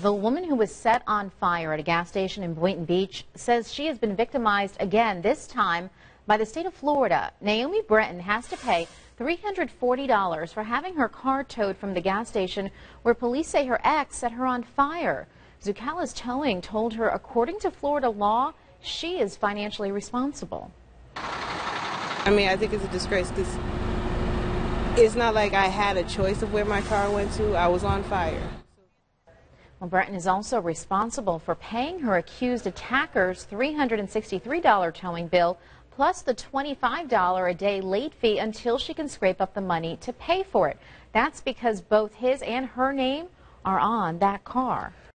The woman who was set on fire at a gas station in Boynton Beach says she has been victimized again, this time by the state of Florida. Naomi Breton has to pay $340 for having her car towed from the gas station where police say her ex set her on fire. Zucala's Towing told her, according to Florida law, she is financially responsible. I mean, I think it's a disgrace because it's not like I had a choice of where my car went to. I was on fire. Well, Breton is also responsible for paying her accused attacker's $363 towing bill plus the $25 a day late fee until she can scrape up the money to pay for it. That's because both his and her name are on that car.